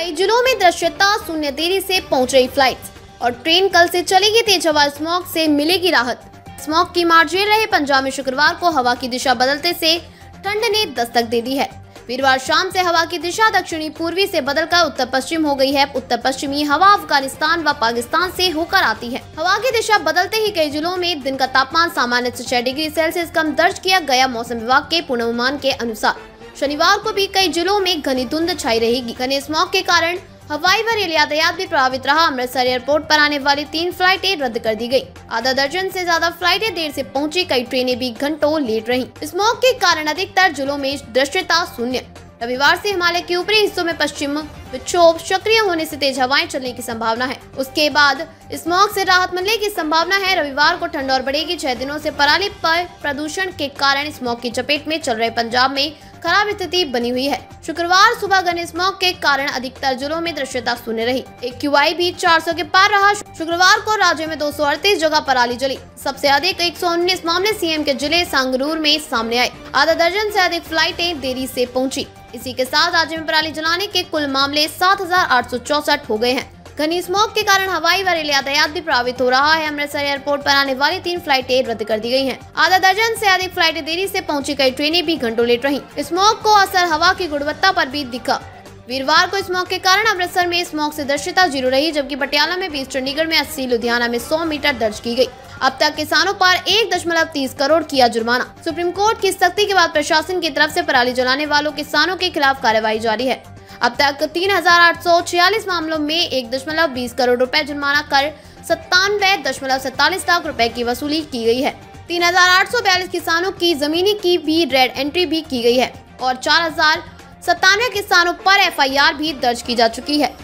कई जिलों में दृश्यता शून्य देरी से पहुँच रही फ़्लाइट और ट्रेन कल से चलेगी तेज हवा स्मॉग से मिलेगी राहत। स्मॉग की मार झेल रहे पंजाब में शुक्रवार को हवा की दिशा बदलते से ठंड ने दस्तक दे दी है। वीरवार शाम से हवा की दिशा दक्षिणी पूर्वी से बदलकर उत्तर पश्चिम हो गई है। उत्तर पश्चिमी हवा अफ़गानिस्तान व पाकिस्तान से होकर आती है। हवा की दिशा बदलते ही कई जिलों में दिन का तापमान सामान्य से छह डिग्री सेल्सियस कम दर्ज किया गया। मौसम विभाग के पूर्वानुमान के अनुसार शनिवार को भी कई जिलों में घनी धुंध छाई रहेगी। घने स्मॉग के कारण हवाई व रेल यातायात भी प्रभावित रहा। अमृतसर एयरपोर्ट पर आने वाली तीन फ्लाइटें रद्द कर दी गई। आधा दर्जन से ज़्यादा फ्लाइटें देर से पहुँची। कई ट्रेनें भी घंटों लेट रहीं। स्मॉग के कारण अधिकतर जिलों में दृश्यता शून्य। रविवार से हिमालय के ऊपरी हिस्सों में पश्चिम विक्षोभ सक्रिय होने से तेज हवाएँ चलने की संभावना है। उसके बाद स्मॉग से राहत मिलने की संभावना है। रविवार को ठंड और बढ़ेगी। छह दिनों से पराली पर प्रदूषण के कारण स्मॉग की चपेट में चल रहे पंजाब में खराब स्थिति बनी हुई है। शुक्रवार सुबह घने स्मॉग के कारण अधिकतर जिलों में दृश्यता शून्य रही। एक क्यूआई भी 400 के पार रहा। शुक्रवार को राज्य में दो सौ अड़तीस जगह पराली जली सबसे अधिक 119 मामले सीएम के ज़िले सांगरूर में सामने आए। आधा दर्जन से अधिक फ्लाइटें देरी से पहुँची। इसी के साथ राज्य में पराली जलाने के कुल मामले सात हो गए हैं। घनी स्मोक के कारण हवाई व रेल यातायात भी प्रभावित हो रहा है। अमृतसर एयरपोर्ट पर आने वाली तीन फ्लाइटें रद्द कर दी गई हैं। आधा दर्जन से अधिक फ्लाइटें देरी से पहुँची कई ट्रेनें भी घंटों लेट रहीं। स्मोक को असर हवा की गुणवत्ता पर भी दिखा। वीरवार को स्मोक के कारण अमृतसर में स्मोक से दृश्यता ज़ीरो रही, जबकि पटियाला में बीस चंडीगढ़ में अस्सी, लुधियाना में सौ मीटर दर्ज की गई। अब तक किसानों पर एक दशमलव तीस करोड़ किया जुर्माना। सुप्रीम कोर्ट की सख्ती के बाद प्रशासन की तरफ़ से पराली जलाने वालों किसानों के खिलाफ कार्रवाई जारी है। अब तक तीन हज़ार आठ सौ छियालीस मामलों में एक दशमलव बीस करोड़ रुपए जुर्माना कर सत्तानवे दशमलव सैतालीस लाख रुपए की वसूली की गई है। तीन हज़ार आठ सौ बयालीस किसानों की जमीनी की भी रेड एंट्री भी की गई है और चार हज़ार सत्तानवे किसानों पर एफआईआर भी दर्ज की जा चुकी है।